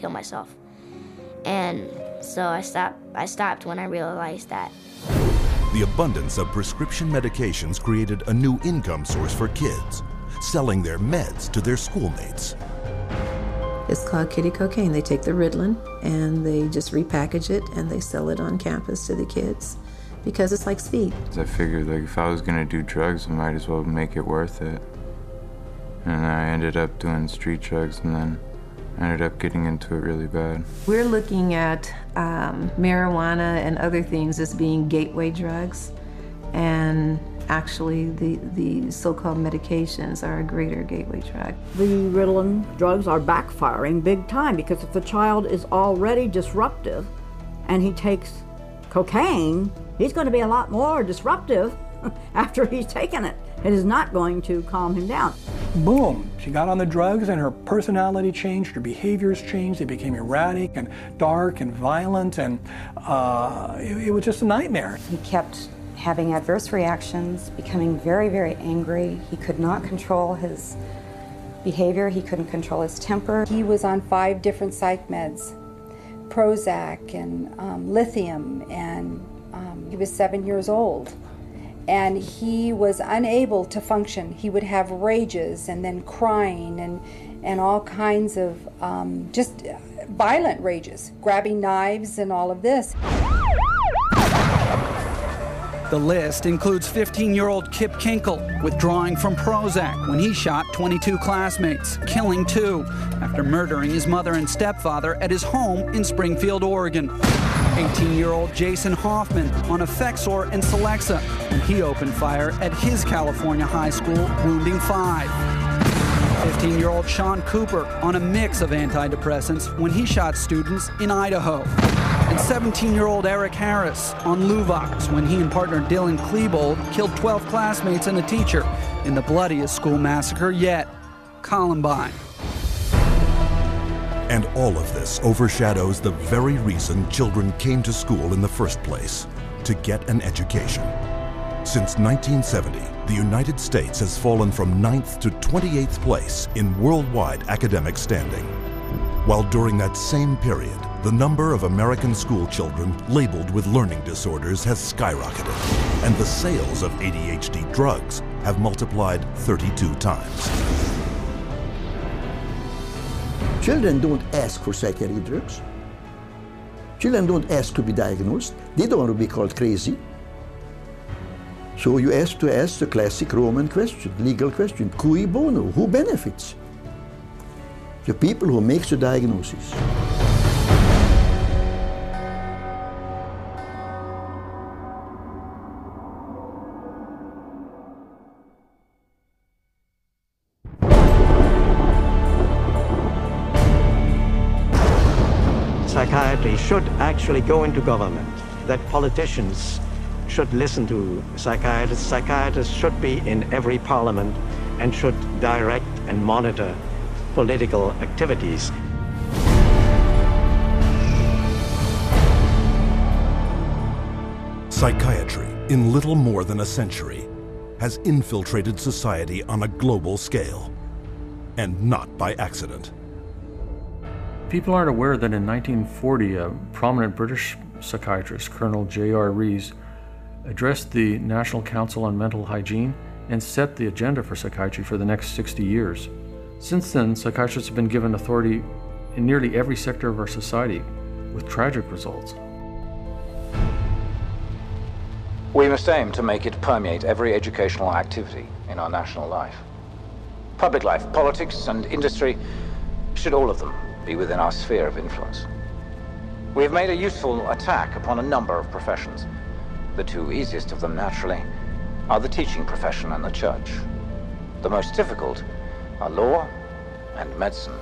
kill myself. And so I stopped I stopped when I realized that. The abundance of prescription medications created a new income source for kids, selling their meds to their schoolmates. It's called kiddie cocaine. They take the Ritalin and they just repackage it and they sell it on campus to the kids because it's like speed. I figured like if I was gonna do drugs, I might as well make it worth it. And I ended up doing street drugs and then I ended up getting into it really bad. We're looking at um, marijuana and other things as being gateway drugs, and actually the, the so-called medications are a greater gateway drug. The Ritalin drugs are backfiring big time because if the child is already disruptive and he takes cocaine, he's going to be a lot more disruptive after he's taken it. It is not going to calm him down. Boom, she got on the drugs and her personality changed, her behaviors changed. They became erratic and dark and violent, and uh, it, it was just a nightmare. He kept having adverse reactions, becoming very, very angry. He could not control his behavior, he couldn't control his temper. He was on five different psych meds Prozac and um, lithium, and um, he was seven years old and he was unable to function. He would have rages and then crying and and all kinds of um, just violent rages, grabbing knives and all of this. The list includes 15 year old Kip Kinkel withdrawing from Prozac when he shot 22 classmates, killing two after murdering his mother and stepfather at his home in Springfield, Oregon. 18 year old Jason Hoffman on Effexor and Celexa when he opened fire at his California high school, wounding five. 15 year old Sean Cooper on a mix of antidepressants when he shot students in Idaho. And 17 year old Eric Harris on Luvox when he and partner Dylan Klebold killed 12 classmates and a teacher in the bloodiest school massacre yet Columbine. And all of this overshadows the very reason children came to school in the first place to get an education. Since 1970, the United States has fallen from 9th to 28th place in worldwide academic standing. While during that same period, the number of American school children labeled with learning disorders has skyrocketed, and the sales of ADHD drugs have multiplied 32 times. Children don't ask for psychiatric drugs. Children don't ask to be diagnosed. They don't want to be called crazy. So you ask to ask the classic Roman question, legal question, cui bono, who benefits? The people who makes the diagnosis. psychiatry should actually go into government, that politicians should listen to psychiatrists. Psychiatrists should be in every parliament and should direct and monitor political activities. Psychiatry, in little more than a century, has infiltrated society on a global scale, and not by accident. People aren't aware that in 1940, a prominent British psychiatrist, Colonel J.R. Rees, addressed the National Council on Mental Hygiene and set the agenda for psychiatry for the next 60 years. Since then, psychiatrists have been given authority in nearly every sector of our society, with tragic results. We must aim to make it permeate every educational activity in our national life. Public life, politics, and industry should all of them be within our sphere of influence. We have made a useful attack upon a number of professions. The two easiest of them, naturally, are the teaching profession and the church. The most difficult are law and medicine.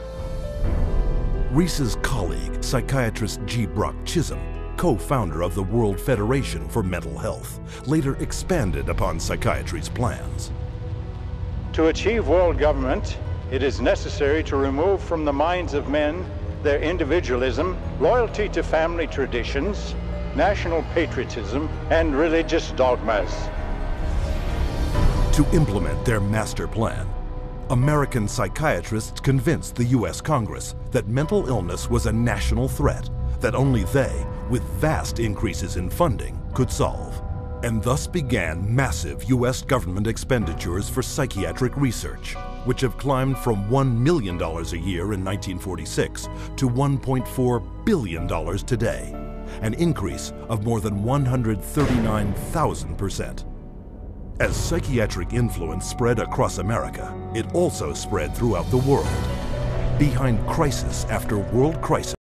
Rees's colleague, psychiatrist G. Brock Chisholm, co-founder of the World Federation for Mental Health, later expanded upon psychiatry's plans. To achieve world government, it is necessary to remove from the minds of men their individualism, loyalty to family traditions, national patriotism, and religious dogmas. To implement their master plan, American psychiatrists convinced the U.S. Congress that mental illness was a national threat that only they, with vast increases in funding, could solve. And thus began massive U.S. government expenditures for psychiatric research, which have climbed from $1 million a year in 1946 to $1.4 billion today, an increase of more than 139,000%. As psychiatric influence spread across America, it also spread throughout the world. Behind crisis after world crisis,